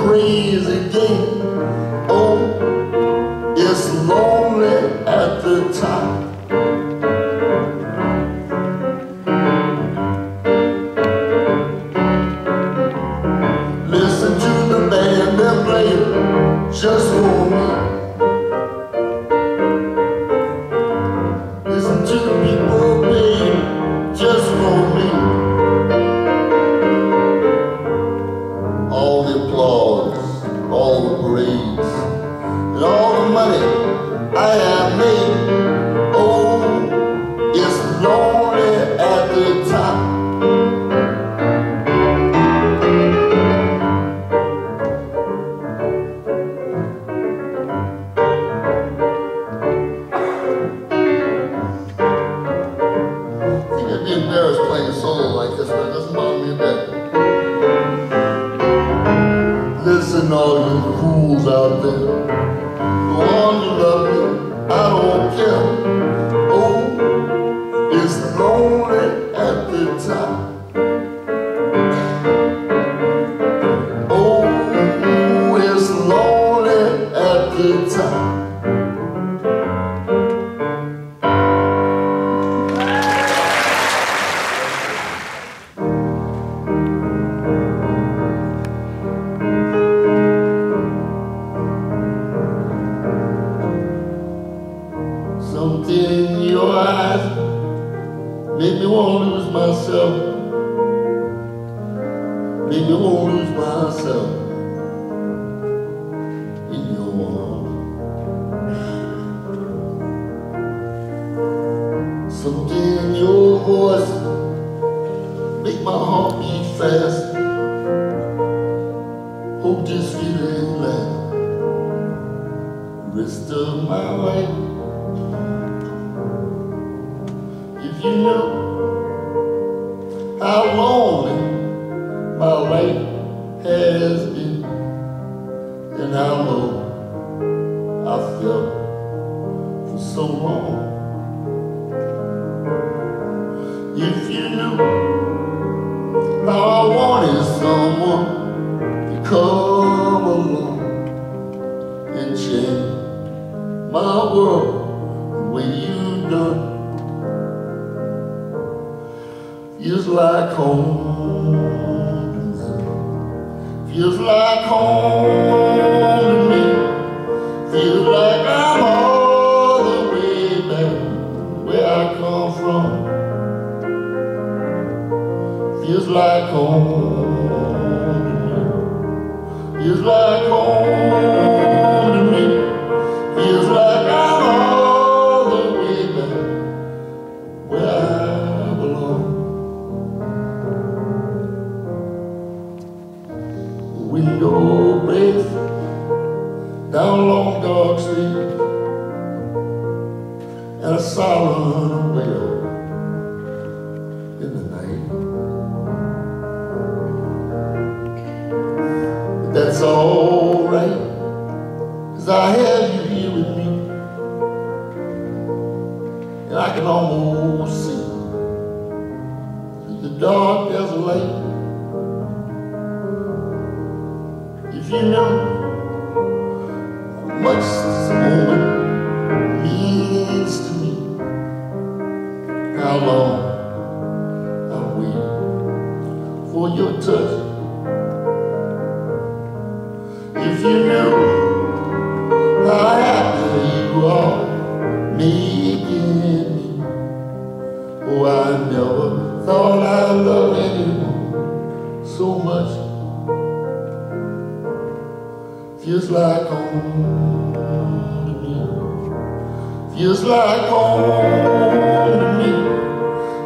crazy thing parades. And all the money I have made Something in your eyes make me want to lose myself. Make me want to lose myself in your arms. Something in your voice make my heart beat fast. Hope this feeling lasts rest of my life. you know how lonely my life has been and how low I felt for so long. Feels like home. Feels like home to me. Feels like I'm all the way back where I come from. Feels like home. Feels like home. solemn wail in the night. But that's all right, cause I have you here with me. And I can almost see through the dark as a light. If you know much alone and we. For your touch, if you knew how happy you are, making me. Oh, I never thought I'd love anyone so much. Feels like home to me. Feels like home to me.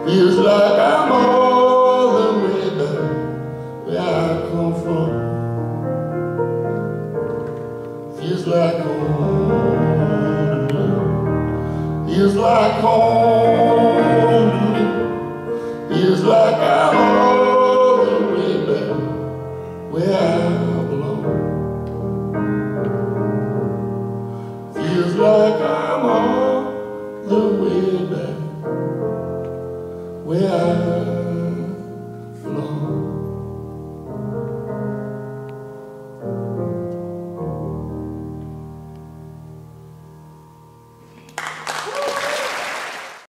Feels like I'm all the way back where I come from. Feels like home. Feels like home. Feels like I'm.